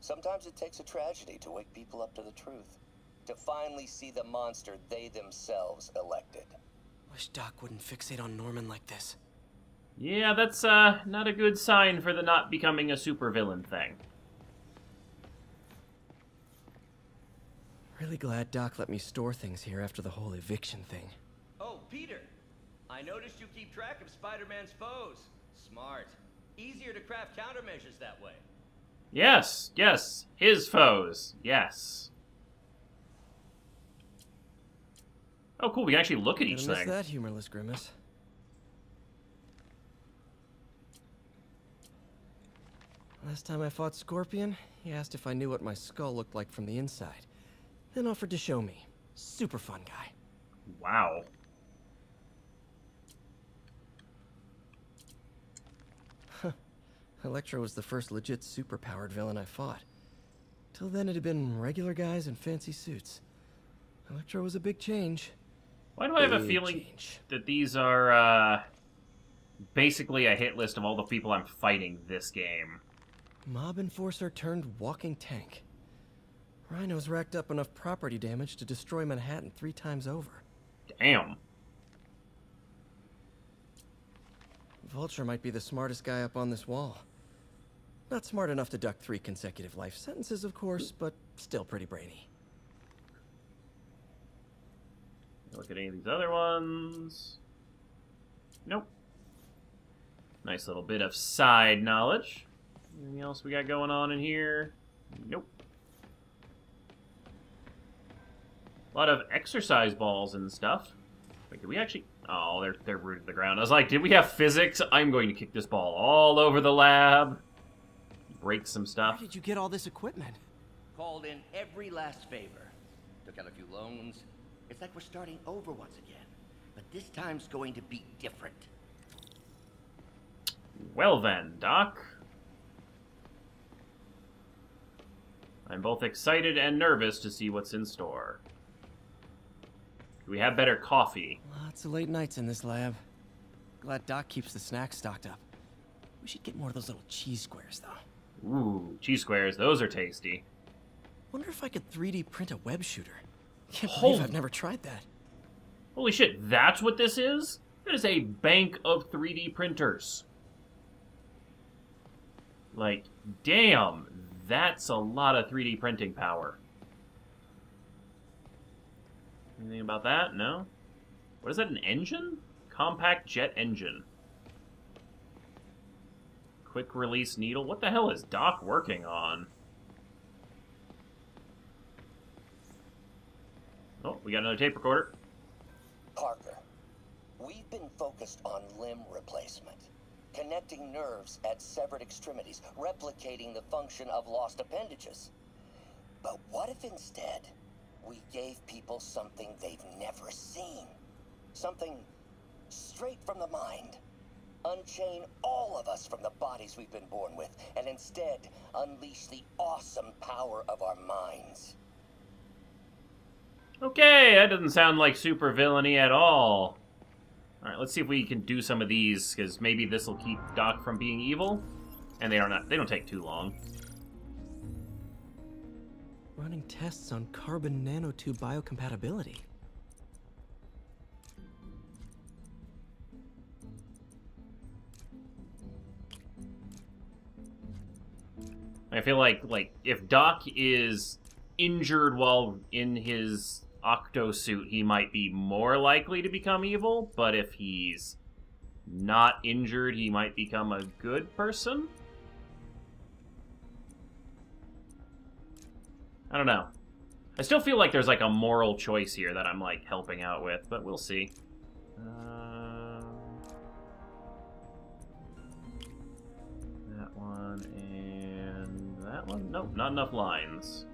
Sometimes it takes a tragedy to wake people up to the truth, to finally see the monster they themselves elected.
Wish Doc wouldn't fixate on Norman like this.
Yeah, that's uh not a good sign for the not becoming a supervillain thing.
Really glad Doc let me store things here after the whole eviction thing.
Peter. I noticed you keep track of Spider-Man's foes. Smart. Easier to craft countermeasures that way.
Yes, yes, his foes. Yes. Oh, cool. We can actually look at each
Gonna miss
thing.
that humorless grimace. Last time I fought Scorpion, he asked if I knew what my skull looked like from the inside. Then offered to show me. Super fun guy.
Wow.
Electro was the first legit superpowered villain I fought. Till then, it had been regular guys in fancy suits. Electro was a big change.
Why do I have a feeling
change.
that these are uh basically a hit list of all the people I'm fighting this game?
Mob enforcer turned walking tank. Rhino's racked up enough property damage to destroy Manhattan three times over.
Damn.
Vulture might be the smartest guy up on this wall. Not smart enough to duck three consecutive life sentences, of course, but still pretty brainy.
Look at any of these other ones. Nope. Nice little bit of side knowledge. Anything else we got going on in here? Nope. A lot of exercise balls and stuff. Wait, did we actually... Oh, they're, they're rooted to the ground. I was like, did we have physics? I'm going to kick this ball all over the lab. Break some stuff.
Where did you get all this equipment?
Called in every last favor. Took out a few loans. It's like we're starting over once again. But this time's going to be different.
Well then, Doc. I'm both excited and nervous to see what's in store. Do we have better coffee?
Lots of late nights in this lab. Glad Doc keeps the snacks stocked up. We should get more of those little cheese squares, though.
Ooh, cheese squares. Those are tasty.
Wonder if I could 3D print a web shooter. Can't
Holy-
believe I've never tried that.
Holy shit, that's what this is? That is a bank of 3D printers. Like, damn, that's a lot of 3D printing power. Anything about that? No? What is that, an engine? Compact jet engine. Quick release needle? What the hell is Doc working on? Oh, we got another tape recorder.
Parker, we've been focused on limb replacement, connecting nerves at severed extremities, replicating the function of lost appendages. But what if instead we gave people something they've never seen? Something straight from the mind. Unchain all of us from the bodies we've been born with, and instead unleash the awesome power of our minds.
Okay, that doesn't sound like super villainy at all. Alright, let's see if we can do some of these, because maybe this will keep Doc from being evil. And they are not they don't take too long.
Running tests on carbon nanotube biocompatibility.
I feel like like if Doc is injured while in his octo suit, he might be more likely to become evil, but if he's not injured, he might become a good person. I don't know. I still feel like there's like a moral choice here that I'm like helping out with, but we'll see. Um, that one that one. Nope, not enough lines.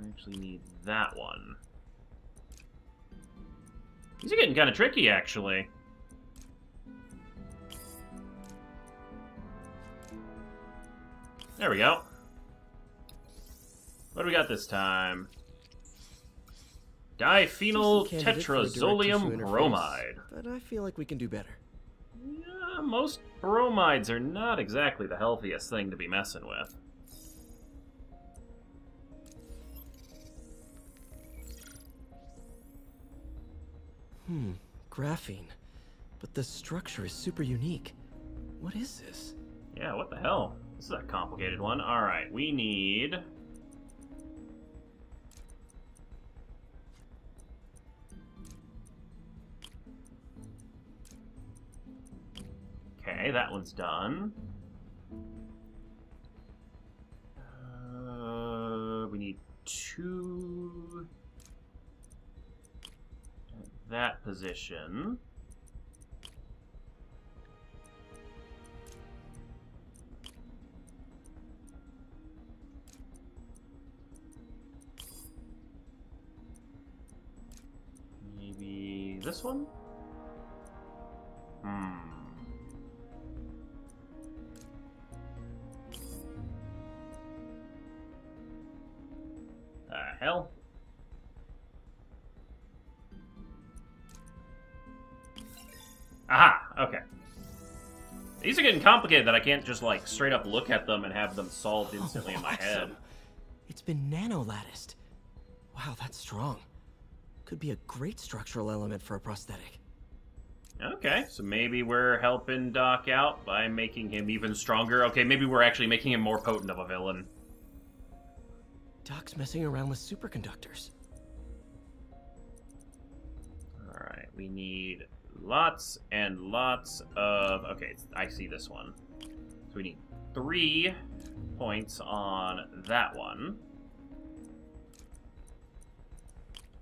I actually need that one. These are getting kind of tricky, actually. There we go. What do we got this time? Diphenyl
Decent candidate for a direct tissue
tetrazolium bromide.
But I feel like we can do better.
Yeah, most bromides are not exactly the healthiest thing to be messing with.
Hmm, graphene. But the structure is super unique. What is this?
Yeah, what the hell? This is a complicated one. Alright, we need... Okay, that one's done. Uh, we need two... at That position. Maybe this one? Hmm. The hell? Aha! Okay. These are getting complicated that I can't just, like, straight up look at them and have them solved oh, instantly in my head.
Awesome. It's been nano-latticed. Wow, that's strong. Could be a great structural element for a prosthetic.
Okay, so maybe we're helping Doc out by making him even stronger. Okay, maybe we're actually making him more potent of a villain.
Doc's messing around with superconductors.
Alright, we need lots and lots of... Okay, I see this one. So we need three points on that one.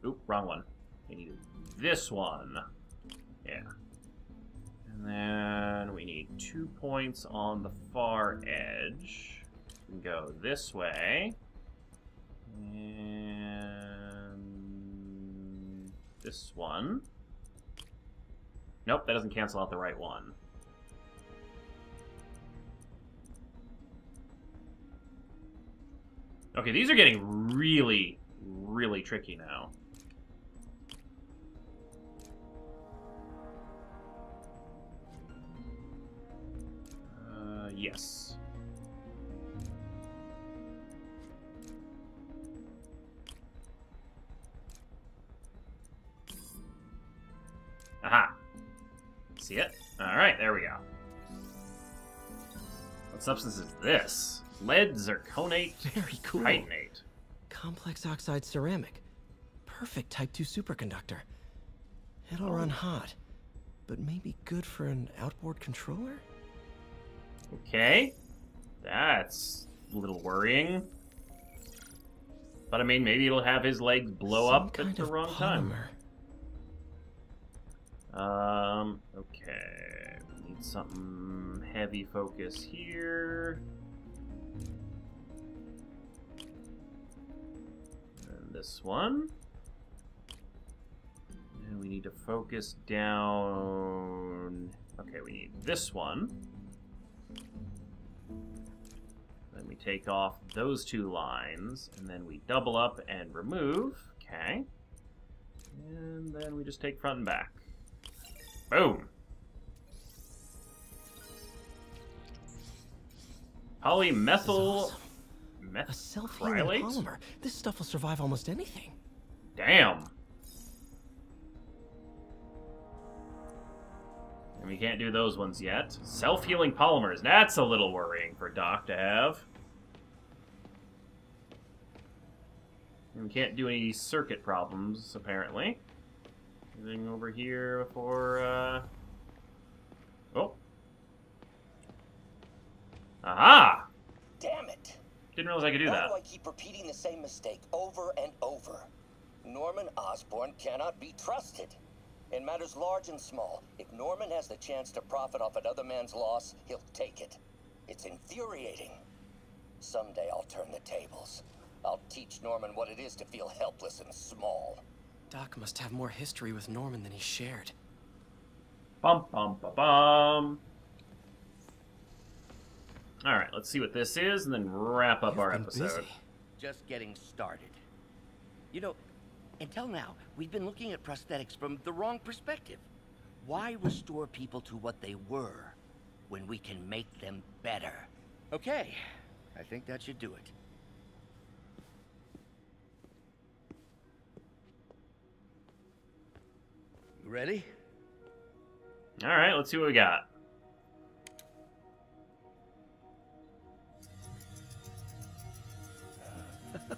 Oop, wrong one. We need this one. Yeah. And then we need two points on the far edge. We can go this way. And this one. Nope, that doesn't cancel out the right one. Okay, these are getting really, really tricky now. Uh, yes. Aha. See it? Alright, there we go. What substance is this? Lead zirconate (laughs)
Very cool.
titanate.
Complex oxide ceramic. Perfect Type 2 superconductor. It'll run oh. hot, but maybe good for an outboard controller?
Okay. That's a little worrying. But I mean, maybe it'll have his legs blow
Some
up at the wrong
polymer.
time. Um, okay. We need something heavy focus here. And this one. And we need to focus down. Okay, we need this one. Then we take off those two lines, and then we double up and remove. Okay. And then we just take front and back. Boom. Polymethyl
A self-healing polymer. This stuff will survive almost anything.
Damn. And we can't do those ones yet. Self-healing polymers. That's a little worrying for Doc to have. And we can't do any circuit problems, apparently. Anything over here before, uh... Oh. Aha!
Damn it!
Didn't realize I could do
Why
that.
do I keep repeating the same mistake over and over? Norman Osborn cannot be trusted. In matters large and small, if Norman has the chance to profit off another man's loss, he'll take it. It's infuriating. Someday I'll turn the tables. I'll teach Norman what it is to feel helpless and small.
Doc must have more history with Norman than he shared.
Bum bum ba bum. All right, let's see what this is, and then wrap up our episode. Busy.
Just getting started. You know, until now, we've been looking at prosthetics from the wrong perspective. Why restore people to what they were when we can make them better? Okay, I think that should do it. Ready?
All right, let's see what we got. (laughs)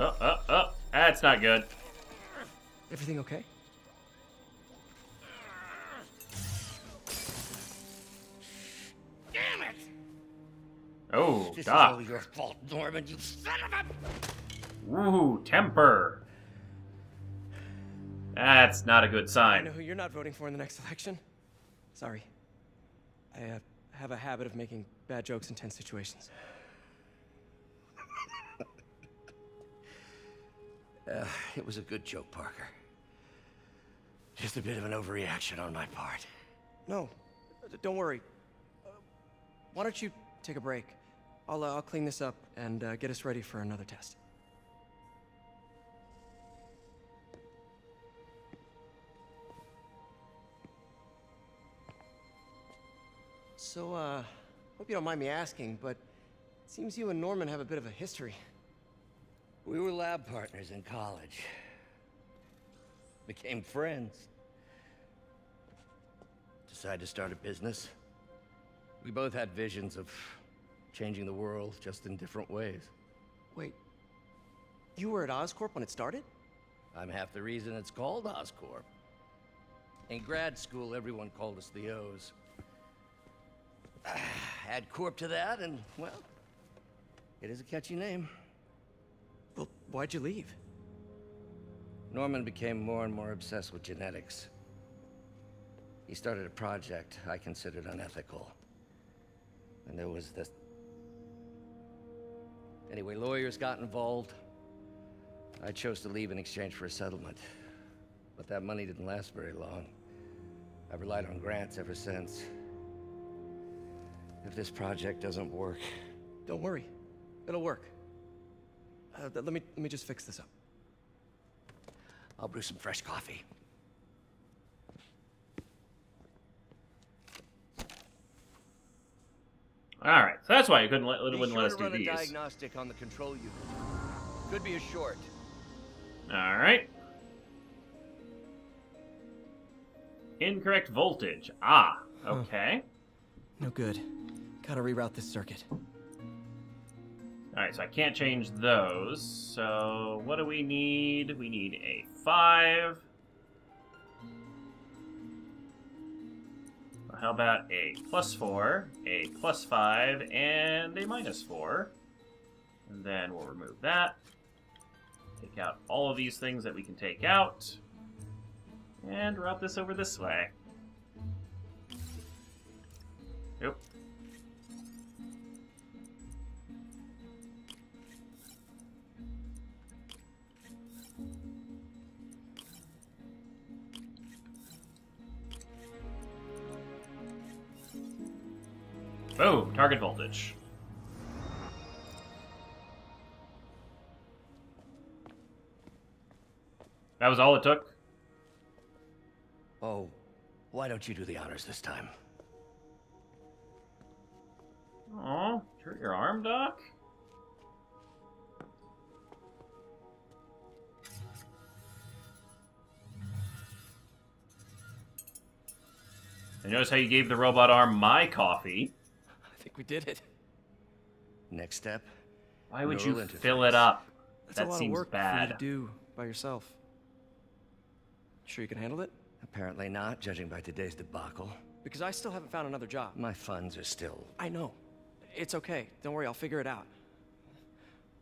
Oh, oh, oh. That's not good.
Everything okay?
Oh,
This
Doc.
is all your fault, Norman, you son of a...
Ooh, temper. That's not a good sign.
I know who you're not voting for in the next election. Sorry. I uh, have a habit of making bad jokes in tense situations. (laughs)
Uh, it was a good joke, Parker. Just a bit of an overreaction on my part.
No, don't worry. Uh, why don't you take a break? I'll, uh, I'll clean this up and uh, get us ready for another test. So, uh, hope you don't mind me asking, but it seems you and Norman have a bit of a history.
We were lab partners in college. Became friends. Decided to start a business. We both had visions of changing the world, just in different ways.
Wait, you were at Oscorp when it started?
I'm half the reason it's called Oscorp. In grad school, everyone called us the O's. (sighs) Add Corp to that, and, well, it is a catchy name.
Well, why'd you leave?
Norman became more and more obsessed with genetics. He started a project I considered unethical. And there was this... Anyway, lawyers got involved. I chose to leave in exchange for a settlement. But that money didn't last very long. I've relied on grants ever since. If this project doesn't work...
Don't worry. It'll work. Uh, let me let me just fix this up.
I'll brew some fresh coffee.
All right, so that's why you couldn't let,
Be
wouldn't
sure
let us do
run a
these.
diagnostic on the control unit. Could be a short.
All right. Incorrect voltage. Ah, okay.
No good. Gotta reroute this circuit.
All right, so I can't change those. So what do we need? We need a five. How about a plus 4, a plus 5, and a minus 4? And then we'll remove that. Take out all of these things that we can take out. And route this over this way. Yep. Boom, target voltage. That was all it took?
Oh, why don't you do the honors this time?
Oh, hurt your arm, Doc? I notice how you gave the robot arm my coffee.
I think we did it.
Next step.
Why would
neural
you
interface.
fill it up?
That's a lot
seems
of work
bad.
for you to do by yourself. Sure you can handle it?
Apparently not, judging by today's debacle.
Because I still haven't found another job.
My funds are still.
I know. It's okay. Don't worry, I'll figure it out.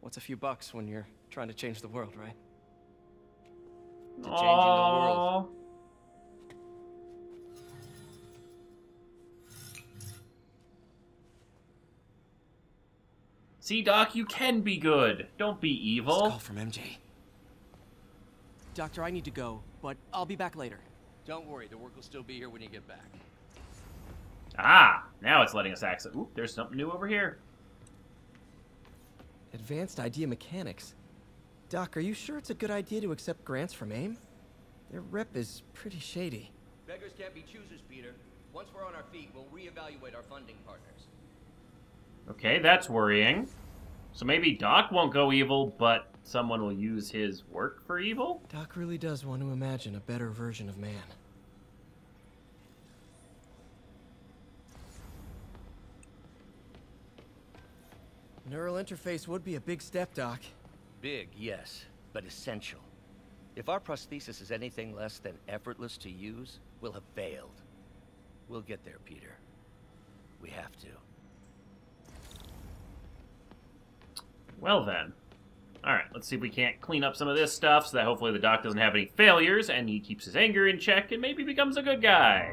What's a few bucks when you're trying to change the world, right?
To changing the world.
See, Doc, you can be good. Don't be evil.
Call from MJ. Doctor, I need to go, but I'll be back later.
Don't worry, the work will still be here when you get back.
Ah, now it's letting us access. Oop, there's something new over here.
Advanced Idea Mechanics. Doc, are you sure it's a good idea to accept grants from AIM? Their rep is pretty shady.
Beggars can't be choosers, Peter. Once we're on our feet, we'll reevaluate our funding partners.
Okay, that's worrying. So maybe Doc won't go evil, but someone will use his work for evil?
Doc really does want to imagine a better version of man. Neural interface would be a big step, Doc.
Big, yes, but essential. If our prosthesis is anything less than effortless to use, we'll have failed. We'll get there, Peter. We have to.
Well then. Alright, let's see if we can't clean up some of this stuff so that hopefully the Doc doesn't have any failures and he keeps his anger in check and maybe becomes a good guy.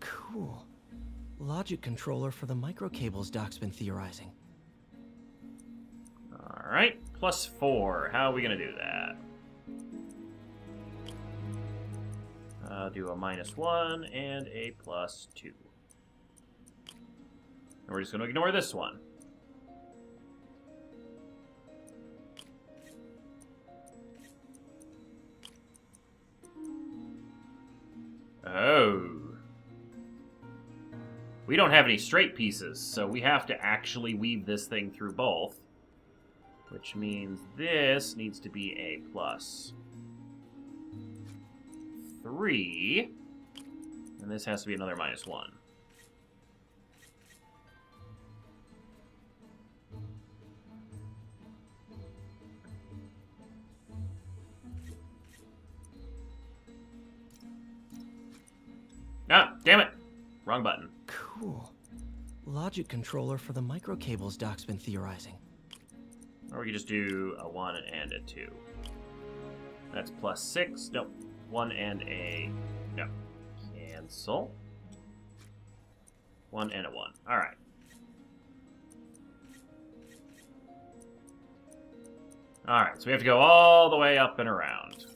Cool. Logic controller for the microcables Doc's been theorizing.
Alright, plus four. How are we gonna do that? Uh, do a minus one and a plus two. And we're just gonna ignore this one. Oh. We don't have any straight pieces, so we have to actually weave this thing through both. Which means this needs to be a plus three. And this has to be another minus one. Ah, damn it! Wrong button.
Cool. Logic controller for the microcables Doc's been theorizing.
Or we could just do a 1 and a 2. That's plus 6. Nope. 1 and a... No. Cancel. 1 and a 1. Alright. Alright, so we have to go all the way up and around.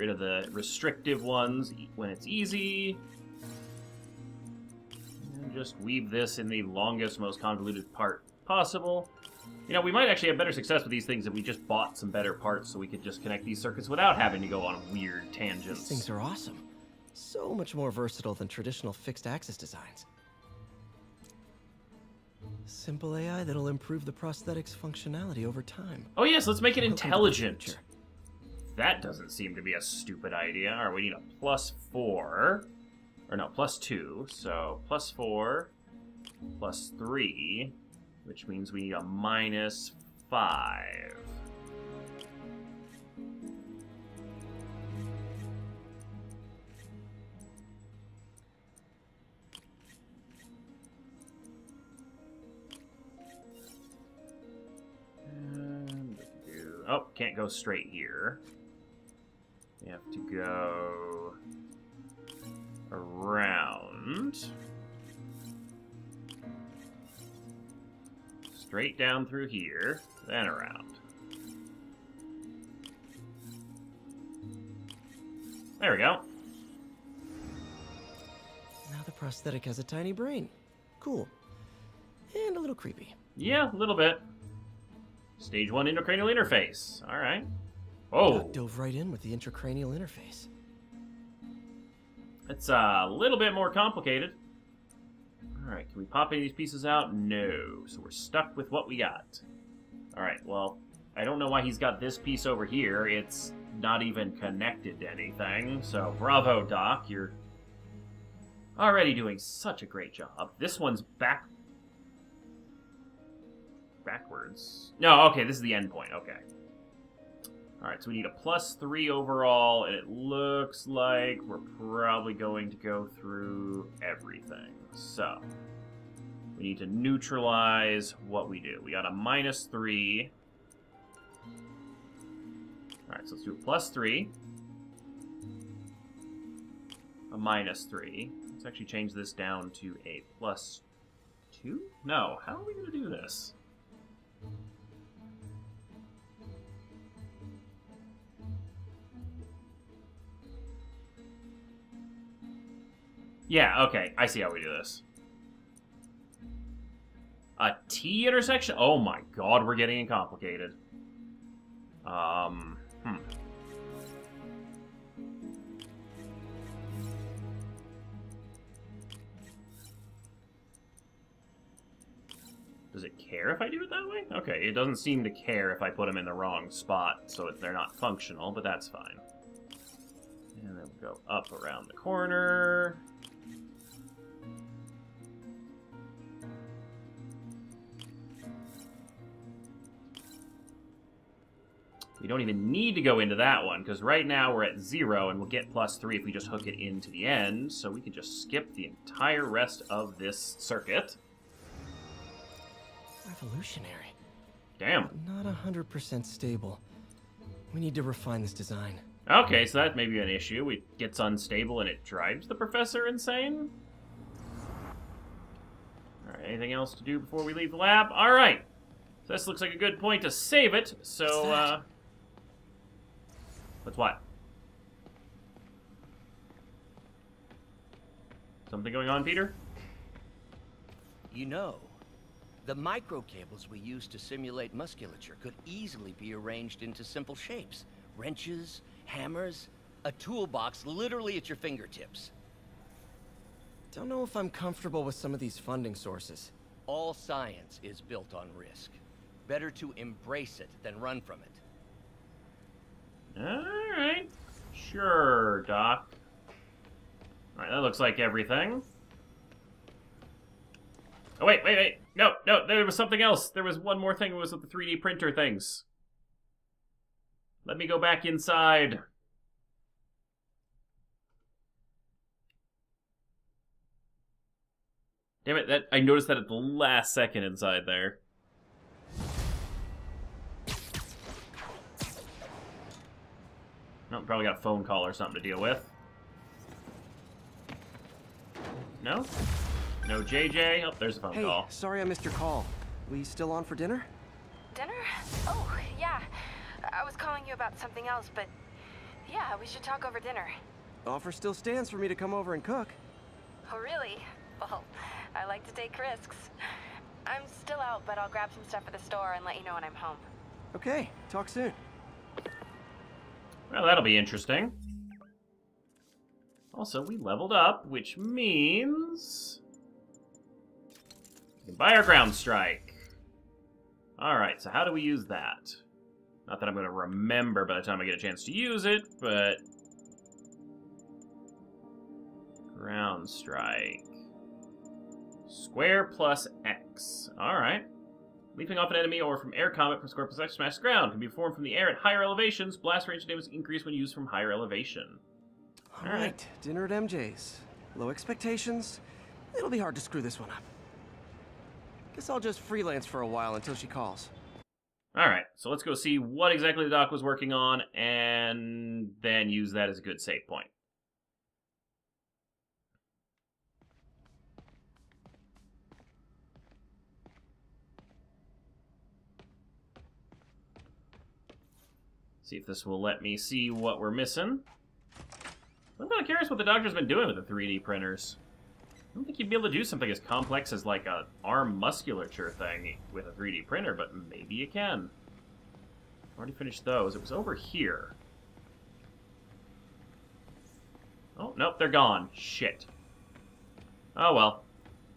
Rid of the restrictive ones when it's easy. And just weave this in the longest, most convoluted part possible. You know, we might actually have better success with these things if we just bought some better parts so we could just connect these circuits without having to go on weird tangents.
These things are awesome. So much more versatile than traditional fixed axis designs. Simple AI that'll improve the prosthetics functionality over time.
Oh yes, let's make it
Welcome
intelligent. That doesn't seem to be a stupid idea. Alright, we need a plus four. Or no, plus two. So, plus four, plus three, which means we need a minus five. Oh, can't go straight here. We have to go around. Straight down through here, then around. There we go.
Now the prosthetic has a tiny brain. Cool. And a little creepy.
Yeah, a little bit. Stage 1 intracranial interface. Alright. Oh,
Doc dove right in with the intracranial interface.
it's a little bit more complicated. Alright, can we pop any of these pieces out? No. So we're stuck with what we got. Alright, well, I don't know why he's got this piece over here. It's not even connected to anything. So bravo, Doc. You're already doing such a great job. This one's back... Backwards. No, okay, this is the end point. Okay. Alright, so we need a plus three overall, and it looks like we're probably going to go through everything. So, we need to neutralize what we do. We got a minus three. Alright, so let's do a plus three. A minus three. Let's actually change this down to a plus two? No, how are we going to do this? Yeah, okay. I see how we do this. A T intersection? Oh my god, we're getting complicated. Um, hmm. Does it care if I do it that way? Okay, it doesn't seem to care if I put them in the wrong spot, so they're not functional, but that's fine. And then we go up around the corner. We don't even need to go into that one, because right now we're at zero, and we'll get plus three if we just hook it into the end, so we can just skip the entire rest of this circuit.
Revolutionary.
Damn.
Not 100% stable. We need to refine this design.
Okay, so that may be an issue. It gets unstable and it drives the professor insane? Alright, anything else to do before we leave the lab? Alright. So this looks like a good point to save it, so, uh... What's what? Something going on, Peter?
You know, the microcables we use to simulate musculature could easily be arranged into simple shapes. Wrenches, hammers, a toolbox literally at your fingertips.
Don't know if I'm comfortable with some of these funding sources.
All science is built on risk. Better to embrace it than run from it.
Alright. Sure, Doc. Alright, that looks like everything. Oh, wait, wait, wait. No, no, there was something else. There was one more thing. It was with the 3D printer things. Let me go back inside. Damn it, that I noticed that at the last second inside there. No, probably got a phone call or something to deal with. No? No JJ? Oh, there's a phone
hey,
call.
sorry I missed your call. We still on for dinner?
Dinner? Oh, yeah. I was calling you about something else, but yeah, we should talk over dinner.
Offer still stands for me to come over and cook.
Oh, really? Well, I like to take risks. I'm still out, but I'll grab some stuff at the store and let you know when I'm home.
Okay, talk soon.
Well, that'll be interesting. Also, we leveled up, which means... We can buy our ground strike. Alright, so how do we use that? Not that I'm going to remember by the time I get a chance to use it, but... Ground strike. Square plus X. Alright. Leaping off an enemy or from air combat from square plus X smash ground can be performed from the air at higher elevations. Blast range damage increase when used from higher elevation.
All right, dinner at MJ's. Low expectations. It'll be hard to screw this one up. Guess I'll just freelance for a while until she calls.
Alright, so let's go see what exactly the doc was working on, and then use that as a good save point. See if this will let me see what we're missing. I'm kind of curious what the doctor's been doing with the 3D printers. I don't think you'd be able to do something as complex as like a arm musculature thing with a 3D printer, but maybe you can. Already finished those. It was over here. Oh, nope, they're gone. Shit. Oh well.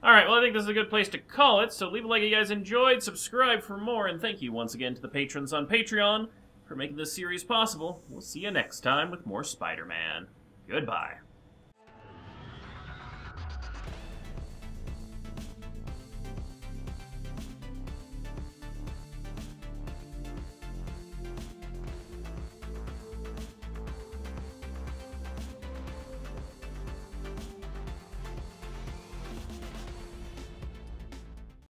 Alright, well I think this is a good place to call it, so leave a like if you guys enjoyed, subscribe for more, and thank you once again to the patrons on Patreon for making this series possible. We'll see you next time with more Spider-Man. Goodbye.